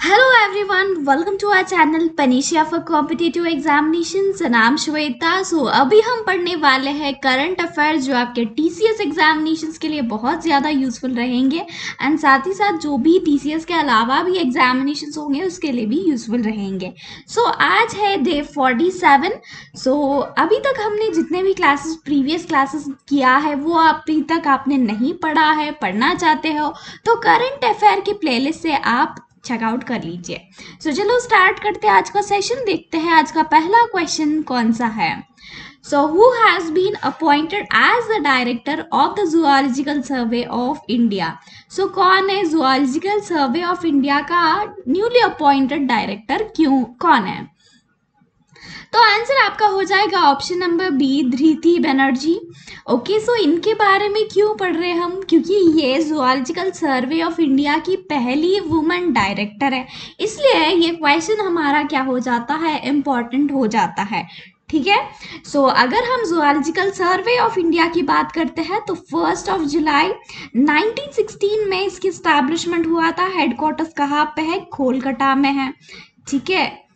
Hello everyone, welcome to our channel Panisha for Competitive Examinations. नाम श्वेता सो अभी हम पढ़ने वाले हैं करंट अफेयर जो आपके TCS एग्जामिनेशंस के लिए बहुत ज़्यादा यूजफुल रहेंगे. एंड साथ ही साथ जो भी TCS के अलावा भी एग्जामिनेशंस होंगे उसके लिए भी यूजफुल रहेंगे. सो so, आज है डे 47 सो so, अभी तक हमने जितने भी क्लासेस प्रीवियस क्लासेस किया है वो अभी तक आपने नहीं पढ़ा है पढ़ना चाहते हो तो करंट अफेयर के प्लेलिस्ट से आप चेकआउट कर लीजिए। सो चलो स्टार्ट करते हैं आज का सेशन देखते हैं आज का पहला क्वेश्चन कौन सा है। So who has been appointed as the director of the zoological survey of India so कौन है जुआलॉजिकल सर्वे ऑफ़ इंडिया का न्यूली अपॉइंटेड डायरेक्टर क्यों, कौन है? तो आंसर आपका हो जाएगा option number B, Dhriti Banerjee. Okay so इनके बारे में क्यों पढ़ रहे हम? क्योंकि ये जूलॉजिकल सर्वे ऑफ़ इंडिया की पहली वुमेन डायरेक्टर है। इसलिए ये क्वेश्चन हमारा क्या हो जाता है? इंपॉर्टेंट हो जाता है। ठीक है? सो अगर हम जूलॉजिकल सर्वे ऑफ़ इंडिया की बात करते हैं तो फ़र्स्ट ऑफ़ जुलाई 1916 में इसकी स्टैब्लिशमेंट हुआ था। हेडक्वार्टर्स कहाँ पे है? कोलकाता में है। ठीक है?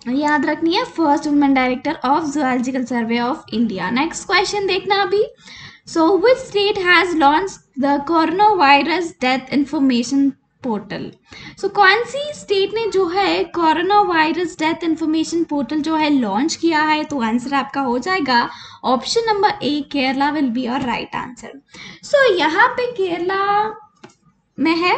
याद रखनी है first women director of zoological survey of India next question देखना अभी। So which state has launch the corona virus death information portal so कौन सी स्टेट ने जो है corona virus death information portal जो है लॉन्च किया है? तो आंसर आपका हो जाएगा। Option number A Kerala will be और राइट आंसर सो यहाँ पे केरला में है।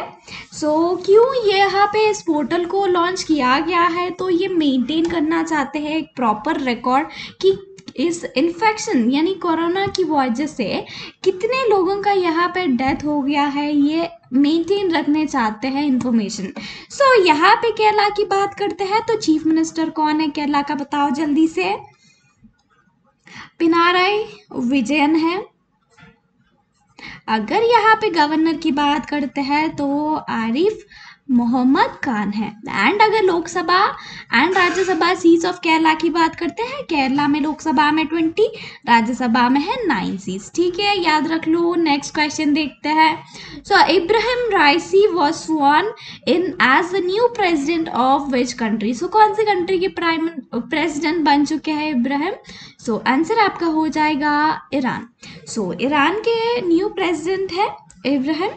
सो so, क्यों ये यहाँ पे इस पोर्टल को लॉन्च किया गया है? तो ये मेंटेन करना चाहते हैं एक प्रॉपर रिकॉर्ड कि इस इन्फेक्शन यानी कोरोना की वजह से कितने लोगों का यहाँ पे डेथ हो गया है ये मेंटेन रखने चाहते हैं इन्फॉर्मेशन सो so, यहाँ पे केरला की बात करते हैं तो चीफ मिनिस्टर कौन है? केरला का बताओ जल्दी से। पिनाराई विजयन है। अगर यहाँ पे गवर्नर की बात करते हैं तो आरिफ मोहम्मद खान है। एंड अगर Lok Sabha and Rajya Sabha seats of Kerala की बात करते हैं केरला में लोकसभा में ट्वेंटी राज्यसभा में है नाइन सीट्स ठीक है, याद रख लो नेक्स्ट क्वेश्चन देखते हैं। So Ebrahim Raisi was sworn in as the new president of which country so कौन सी कंट्री के प्राइम प्रेसिडेंट बन चुके हैं इब्राहिम सो आंसर आपका हो जाएगा ईरान सो ईरान के न्यू प्रेसिडेंट है इब्राहिम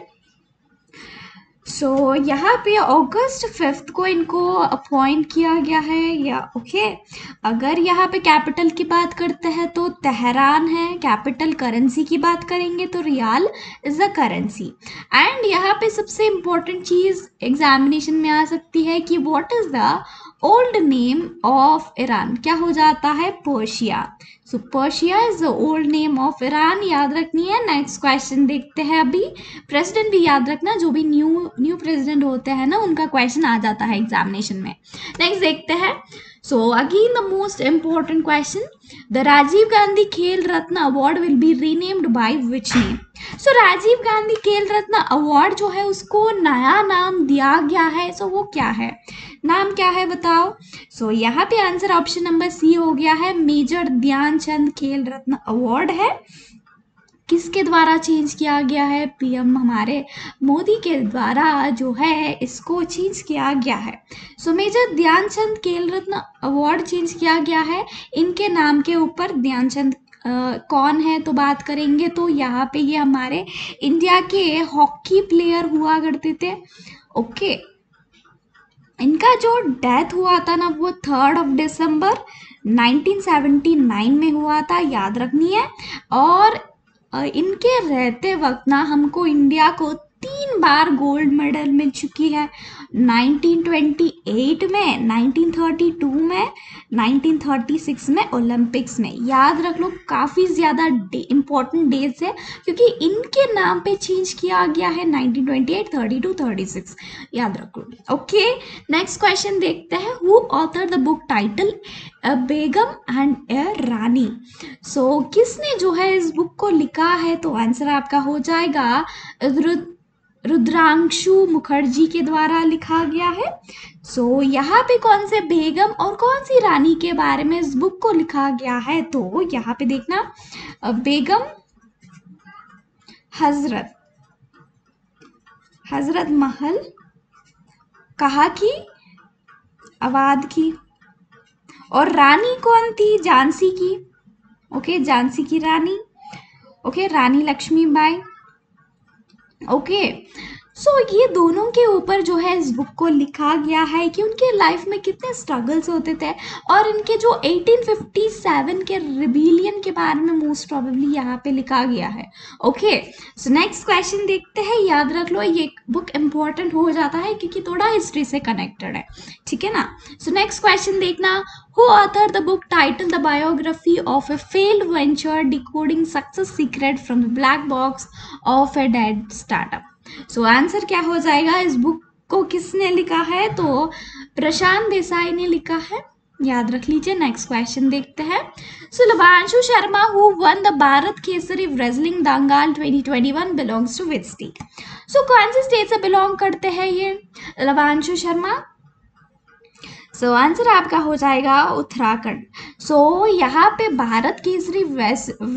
सो so, यहाँ पे अगस्त फिफ्थ को इनको अपॉइंट किया गया है या ओके okay? अगर यहाँ पे कैपिटल की बात करते हैं तो तेहरान है कैपिटल करेंसी की बात करेंगे तो rial is the currency and यहाँ पे सबसे इम्पोर्टेंट चीज़ एग्जामिनेशन में आ सकती है कि what is the old name of Iran क्या हो जाता है? Persia so Persia is the old name of Iran याद रखनी है नेक्स्ट क्वेश्चन देखते हैं अभी प्रेसिडेंट भी याद रखना जो भी न्यू न्यू प्रेसिडेंट होते हैं ना उनका क्वेश्चन आ जाता है एग्जामिनेशन में नेक्स्ट देखते हैं so again the most important question the Rajiv Gandhi Khel Ratna award will be renamed by which name so Rajiv Gandhi Khel Ratna award जो है उसको नया नाम दिया गया है। सो so वो क्या है? नाम क्या है बताओ? सो so, यहाँ पे आंसर ऑप्शन नंबर सी हो गया है मेजर ध्यानचंद खेल रत्न अवार्ड है। किसके द्वारा चेंज किया गया है? पीएम हमारे मोदी के द्वारा जो है इसको चेंज किया गया है। सो मेजर ध्यानचंद खेल रत्न अवार्ड चेंज किया गया है। इनके नाम के ऊपर ध्यानचंद Uh, कौन है तो बात करेंगे। तो यहाँ पे ये हमारे इंडिया के हॉकी प्लेयर हुआ करते थे। ओके इनका जो डेथ हुआ था ना, वो थर्ड ऑफ़ दिसंबर 1979 में हुआ था, याद रखनी है। और इनके रहते वक्त ना, हमको इंडिया को तीन बार गोल्ड मेडल मिल चुकी है। 1928 में 1932 में 1936 में, ओलंपिक्स में। याद रख लो, काफ़ी ज़्यादा इम्पोर्टेंट डेज़ है, क्योंकि इनके नाम पे चेंज किया गया है 1928 32 36 याद रखो। ओके नेक्स्ट क्वेश्चन देखते हैं। Who author the book title Begum and a Rani so किसने जो है इस बुक को लिखा है? तो आंसर आपका हो जाएगा रुद्रांशु मुखर्जी के द्वारा लिखा गया है। सो so, यहाँ पे कौन से बेगम और कौन सी रानी के बारे में इस बुक को लिखा गया है? तो यहाँ पे देखना बेगम हज़रत हज़रत महल कहा की अवाध की और रानी कौन थी? झांसी की ओके झांसी की Rani okay Rani Lakshmibai okay so so, ये दोनों के ऊपर जो है इस बुक को लिखा गया है कि उनके लाइफ में कितने स्ट्रगल्स होते थे और इनके जो 1857 के रिबीलियन के बारे में मोस्ट प्रोबेबली यहाँ पे लिखा गया है। ओके सो नेक्स्ट क्वेश्चन देखते हैं। याद रख लो ये बुक इम्पोर्टेंट हो जाता है क्योंकि थोड़ा हिस्ट्री से कनेक्टेड है। ठीक है ना? सो नेक्स्ट क्वेश्चन देखना। Who author the book title the biography of a failed venture decoding success secret from the black box of a dead startup so so, answer क्या हो जाएगा? इस बुक को किसने लिखा है? तो प्रशांत देसाई ने लिखा है। याद रख लीजिए नेक्स्ट क्वेश्चन देखते हैं। So Lavanshu Sharma who won the Bharat Kesari wrestling Dangal 2021 belongs to which state so कौन से स्टेट से बिलोंग करते हैं ये? लवांशु शर्मा सो आंसर आपका हो जाएगा उत्तराखंड। सो so, यहाँ पे भारत केसरी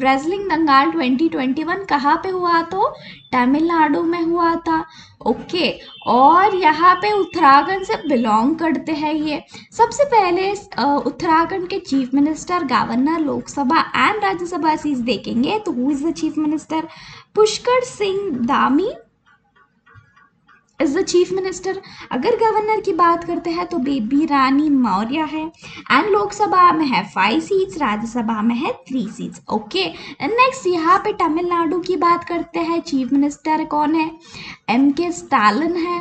रेसलिंग दंगाल 2021 कहाँ पे हुआ तो? तमिलनाडु में हुआ था। Okay okay. और यहाँ पे उत्तराखंड से बिलोंग करते हैं ये। सबसे पहले उत्तराखंड के chief minister governor Lok Sabha and Rajya Sabha seat देखेंगे तो who is the chief minister Pushkar Singh Dhami is the chief minister अगर गवर्नर की बात करते हैं तो बेबी रानी मौर्य है। एंड लोकसभा में है फाइव सीट्स राज्यसभा में है थ्री सीट्स ओके नेक्स्ट यहाँ पे तमिलनाडु की बात करते हैं। चीफ मिनिस्टर कौन है? एम के स्टालिन है।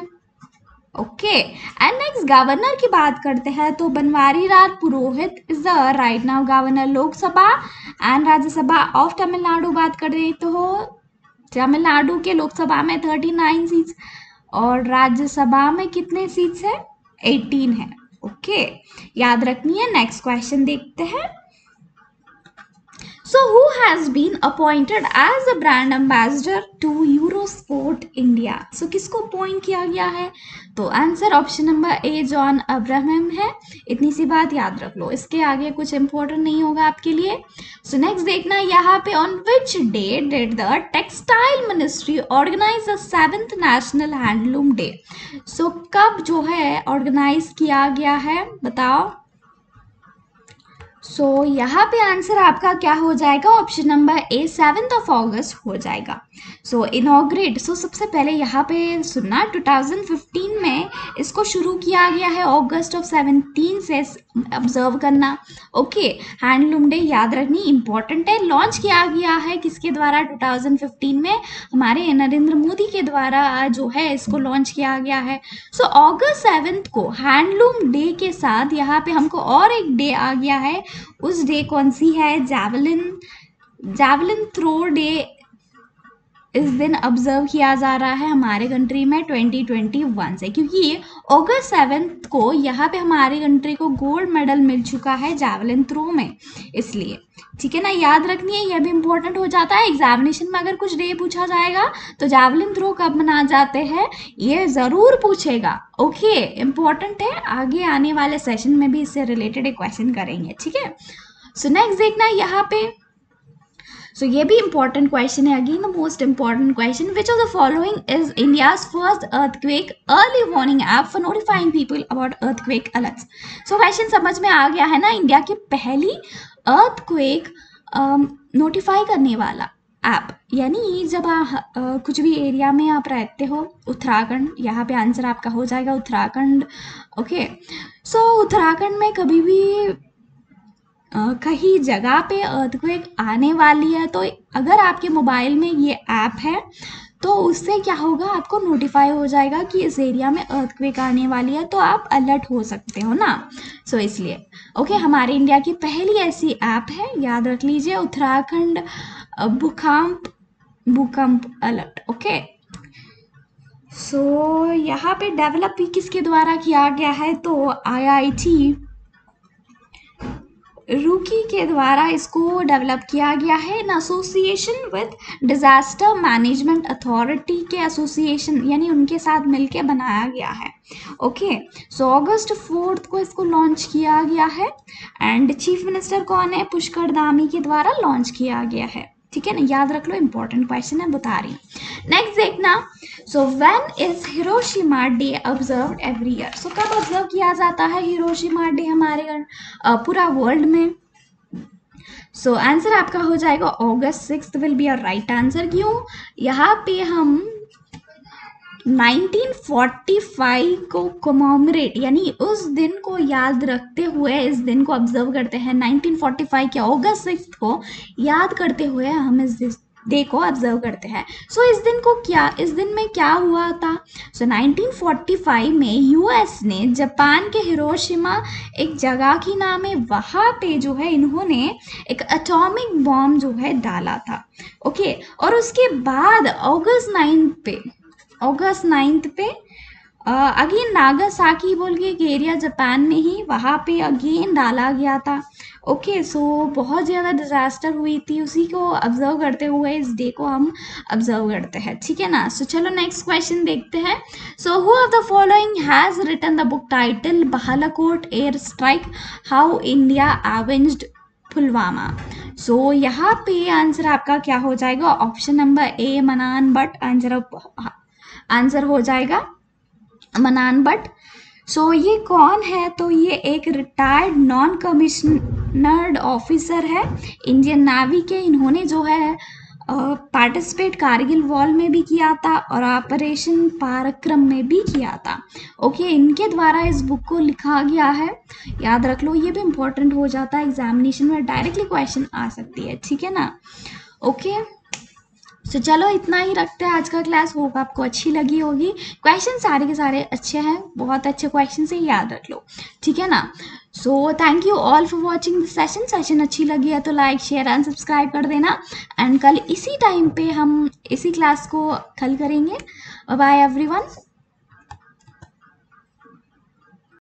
ओके एंड नेक्स्ट गवर्नर की बात करते हैं तो Banwari Lal Purohit is the right now governor Lok Sabha and Rajya Sabha of Tamil Nadu बात कर रहे तो तमिलनाडु के लोकसभा में थर्टी नाइन सीट्स और राज्यसभा में कितने सीट्स हैं? एटीन है। ओके याद रखनी है नेक्स्ट क्वेश्चन देखते हैं। So, who has been appointed as a brand ambassador to Eurosport India? So, किसको अपॉइंट किया गया है? तो answer option number A John Abraham है। इतनी सी बात याद रख लो। इसके आगे कुछ इंपॉर्टेंट नहीं होगा आपके लिए। सो so, नेक्स्ट देखना यहाँ पे on which day did the textile ministry organise the seventh national handloom day so कब जो है ऑर्गेनाइज किया गया है? बताओ। सो so, यहाँ पे आंसर आपका क्या हो जाएगा? Option number A seventh of August हो जाएगा। सो इनोग्रेट सो सबसे पहले यहाँ पे सुनना 2015 में इसको शुरू किया गया है ऑगस्ट ऑफ़ 17 से ऑब्ज़र्व करना। ओके हैंडलूम डे याद रखनी इंपॉर्टेंट है लॉन्च किया गया है किसके द्वारा? 2015 में हमारे नरेंद्र मोदी के द्वारा जो है, इसको लॉन्च किया गया है। सो अगस्त सेवेंथ को हैंडलूम डे के साथ यहाँ पे हमको और एक डे आ गया है। उस डे कौन सी है? जैवलिन जैवलिन थ्रो डे इस दिन ऑब्ज़र्व किया जा रहा है हमारे कंट्री में 2021 से, क्योंकि अगस्त सेवेंथ को यहाँ पे हमारे कंट्री को गोल्ड मेडल मिल चुका है जैवलिन थ्रो में, इसलिए। ठीक है ना? याद रखनी है यह भी इम्पोर्टेंट हो जाता है। एग्जामिनेशन में अगर कुछ डे पूछा जाएगा तो जैवलिन थ्रो कब मना जाते हैं, ये ज़रूर पूछेगा। ओके इम्पोर्टेंट है। आगे आने वाले सेशन में भी इससे रिलेटेड एक क्वेश्चन करेंगे। ठीक है? सो नेक्स्ट देखना यहाँ पे। सो ये भी इंपॉर्टेंट क्वेश्चन है again the most important question which of the following is India's first earthquake early warning app for notifying people about earthquake alert so question समझ में आ गया है ना इंडिया की पहली अर्थ क्वेक नोटिफाई करने वाला ऐप यानी जब आप कुछ भी एरिया में आप रहते हो, उत्तराखंड, यहाँ पे आंसर आपका हो जाएगा उत्तराखंड ओके सो उत्तराखंड में कभी भी कहीं जगह पे अर्थक्वेक आने वाली है तो अगर आपके मोबाइल में ये ऐप है तो उससे क्या होगा आपको नोटिफाई हो जाएगा कि इस एरिया में अर्थक्वेक आने वाली है तो आप अलर्ट हो सकते हो ना। सो so, इसलिए ओके okay, हमारे इंडिया की पहली ऐसी ऐप है याद रख लीजिए उत्तराखंड भूकंप भूकंप अलर्ट ओके सो यहाँ पे डेवलप भी किसके द्वारा किया गया है तो आईआईटी रूकी के द्वारा इसको डेवलप किया गया है in association with disaster management authority के एसोसिएशन यानी उनके साथ मिलके बनाया गया है। ओके सो अगस्त फोर्थ को इसको लॉन्च किया गया है एंड चीफ मिनिस्टर कौन है? पुष्कर धामी के द्वारा लॉन्च किया गया है। ठीक है ना? याद रख लो इंपॉर्टेंट क्वेश्चन है बता रही हूँ। नेक्स्ट देखना। So when is Hiroshima day observe every year so कब ऑब्ज़र्व किया जाता है हिरोशिमा डे हमारे पूरा वर्ल्ड में? सो so, आंसर आपका हो जाएगा August six will be a right answer क्यों? यहाँ पे हम 1945 को कमोमरेट यानी उस दिन को याद रखते हुए इस दिन को ऑब्ज़र्व करते हैं 1945 के अगस्त सिक्स को याद करते हुए हम इस डे को ऑब्ज़र्व करते हैं सो so, इस दिन को क्या इस दिन में क्या हुआ था सो so, 1945 में यूएस ने जापान के हिरोशिमा एक जगह की नाम है वहाँ पे जो है इन्होंने एक एटॉमिक बॉम्ब जो है डाला था ओके okay? और उसके बाद अगस्त नाइन्थ पे अगस्त नाइन्थ पे अगेन नागासाकी बोल के एक एरिया जापान में ही वहाँ पे अगेन डाला गया था। ओके okay, सो so, बहुत ज़्यादा डिज़ास्टर हुई थी उसी को ऑब्ज़र्व करते हुए इस डे को हम ऑब्ज़र्व करते हैं ठीक है ना? सो so, चलो नेक्स्ट क्वेश्चन देखते हैं। So who of the following has written the book title Balakot air strike how India avenged Pulwama? So so, यहाँ पे आंसर आपका क्या हो जाएगा? Option number A Manan but answer answer हो जाएगा मनान बट सो so, ये कौन है? तो ये एक रिटायर्ड नॉन कमिश्नर्ड ऑफिसर है। इंडियन नावी के इन्होंने जो है पार्टिसिपेट कारगिल वॉल में भी किया था और ऑपरेशन पारक्रम में भी किया था। ओके okay, इनके द्वारा इस बुक को लिखा गया है। याद रख लो ये भी इम्पोर्टेंट हो जाता है। एग्जामिनेशन में डायरेक्टली क्वेश्चन आ सकती है ठीक है ना? Okay okay? सो so, चलो इतना ही रखते हैं। आज का क्लास होप आपको अच्छी लगी होगी। क्वेश्चन सारे के सारे अच्छे हैं। बहुत अच्छे क्वेश्चन से याद रख लो। ठीक है ना? So thank you all for watching this session session अच्छी लगी है तो लाइक शेयर एंड सब्सक्राइब कर देना। एंड कल इसी टाइम पे हम इसी क्लास को कल करेंगे। Bye everyone